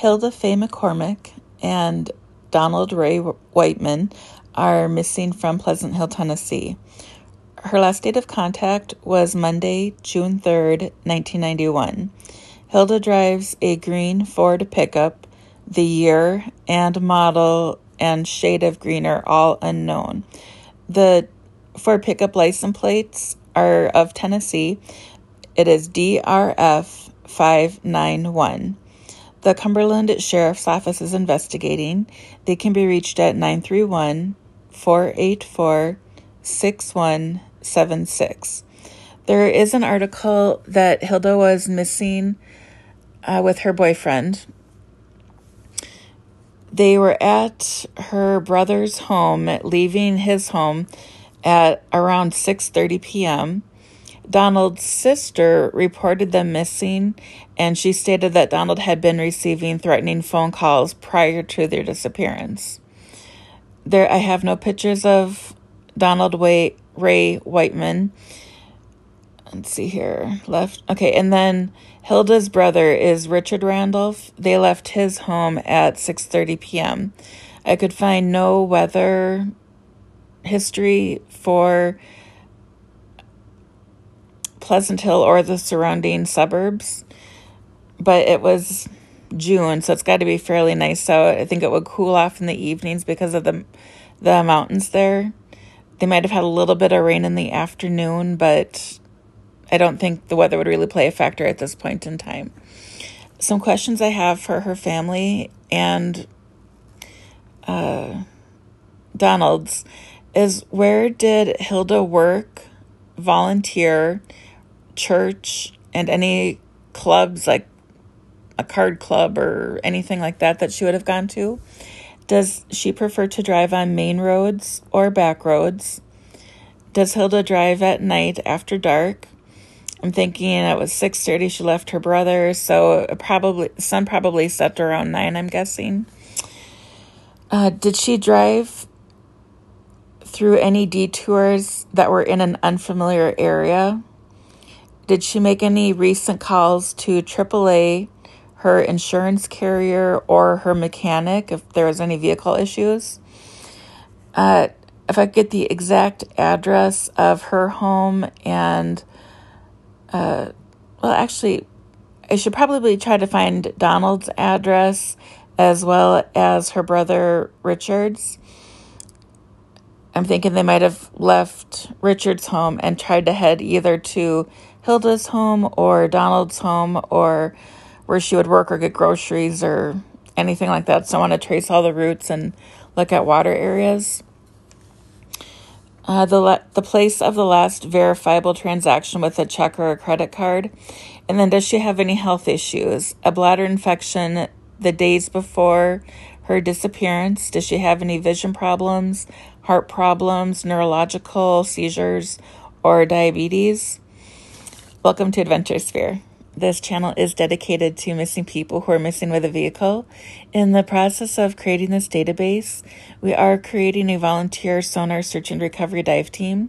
Hilda Fay McCormick and Donald Ray Wightman are missing from Pleasant Hill, Tennessee. Her last date of contact was Monday, June 3rd, 1991. Hilda drives a green Ford pickup. The year and model and shade of green are all unknown. The Ford pickup license plates are of Tennessee. It is DRF 591. The Cumberland Sheriff's Office is investigating. They can be reached at 931 484 6176. There is an article that Hilda was missing uh, with her boyfriend. They were at her brother's home, leaving his home at around 6:30 p.m. Donald's sister reported them missing, and she stated that Donald had been receiving threatening phone calls prior to their disappearance. There, I have no pictures of Donald Way, Ray Wightman. Let's see here. Left. Okay, and then Hilda's brother is Richard Randolph. They left his home at 6:30 p.m. I could find no weather history for Pleasant Hill or the surrounding suburbs, but it was June, so it's got to be fairly nice out. I think it would cool off in the evenings because of the the mountains there. They might have had a little bit of rain in the afternoon, but I don't think the weather would really play a factor at this point in time. Some questions I have for her family and uh, Donald's is where did Hilda work, volunteer, church, and any clubs like a card club or anything like that that she would have gone to? Does she prefer to drive on main roads or back roads? Does Hilda drive at night after dark? I'm thinking it was 6:30 she left her brother, so probably son probably slept around 9, I'm guessing. Uh, did she drive through any detours that were in an unfamiliar area? Did she make any recent calls to AAA, her insurance carrier, or her mechanic if there was any vehicle issues? Uh, if I get the exact address of her home and, uh, well, actually, I should probably try to find Donald's address as well as her brother Richard's. I'm thinking they might have left Richard's home and tried to head either to Hilda's home or Donald's home or where she would work or get groceries or anything like that. So I want to trace all the routes and look at water areas. Uh, the the place of the last verifiable transaction with a check or a credit card, and then does she have any health issues? A bladder infection the days before her disappearance. Does she have any vision problems? heart problems, neurological seizures, or diabetes. Welcome to Adventure Sphere. This channel is dedicated to missing people who are missing with a vehicle. In the process of creating this database, we are creating a volunteer sonar search and recovery dive team.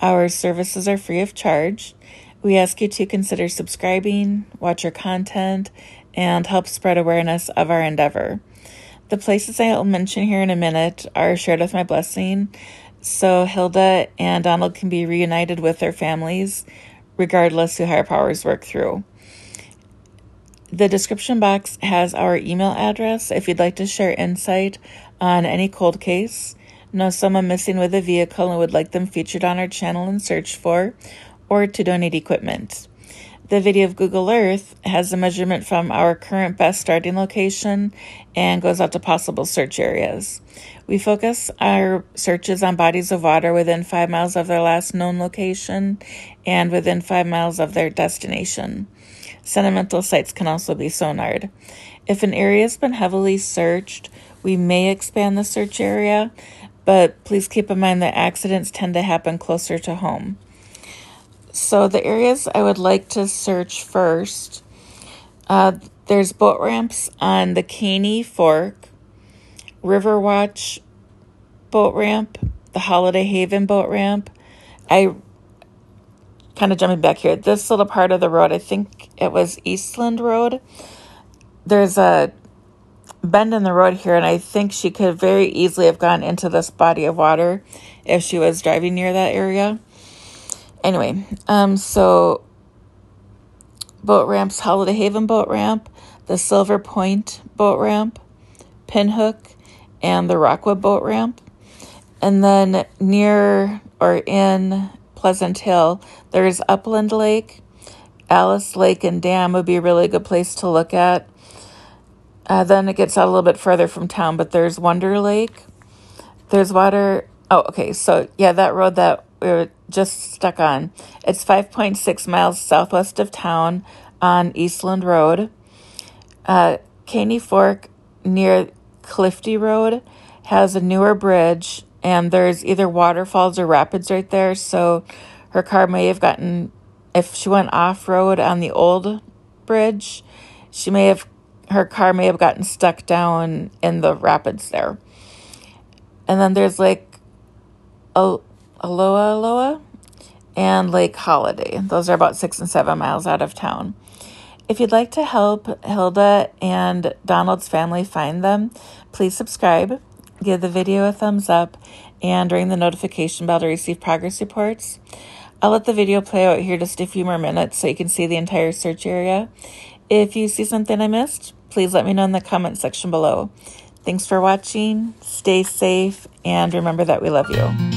Our services are free of charge. We ask you to consider subscribing, watch our content, and help spread awareness of our endeavor. The places I'll mention here in a minute are shared with my blessing, so Hilda and Donald can be reunited with their families, regardless who higher powers work through. The description box has our email address if you'd like to share insight on any cold case, know someone missing with a vehicle and would like them featured on our channel and search for, or to donate equipment. The video of Google Earth has a measurement from our current best starting location and goes out to possible search areas. We focus our searches on bodies of water within five miles of their last known location and within five miles of their destination. Sentimental sites can also be sonared. If an area has been heavily searched, we may expand the search area, but please keep in mind that accidents tend to happen closer to home. So, the areas I would like to search first uh, there's boat ramps on the Caney Fork, Riverwatch boat ramp, the Holiday Haven boat ramp. I kind of jumping back here. This little part of the road, I think it was Eastland Road. There's a bend in the road here, and I think she could very easily have gone into this body of water if she was driving near that area. Anyway, um, so boat ramps, Holiday Haven boat ramp, the Silver Point boat ramp, Pinhook, and the Rockwood boat ramp. And then near or in Pleasant Hill, there's Upland Lake. Alice Lake and Dam would be a really good place to look at. Uh, then it gets out a little bit further from town, but there's Wonder Lake. There's water. Oh, okay. So, yeah, that road that we were just stuck on. It's 5.6 miles southwest of town on Eastland Road. Uh, Caney Fork near Clifty Road has a newer bridge, and there's either waterfalls or rapids right there. So her car may have gotten, if she went off road on the old bridge, she may have her car may have gotten stuck down in the rapids there. And then there's like Aloha Aloha and Lake Holiday. Those are about six and seven miles out of town. If you'd like to help Hilda and Donald's family find them, please subscribe, give the video a thumbs up, and ring the notification bell to receive progress reports. I'll let the video play out here just a few more minutes so you can see the entire search area. If you see something I missed, please let me know in the comment section below. Thanks for watching, stay safe, and remember that we love you.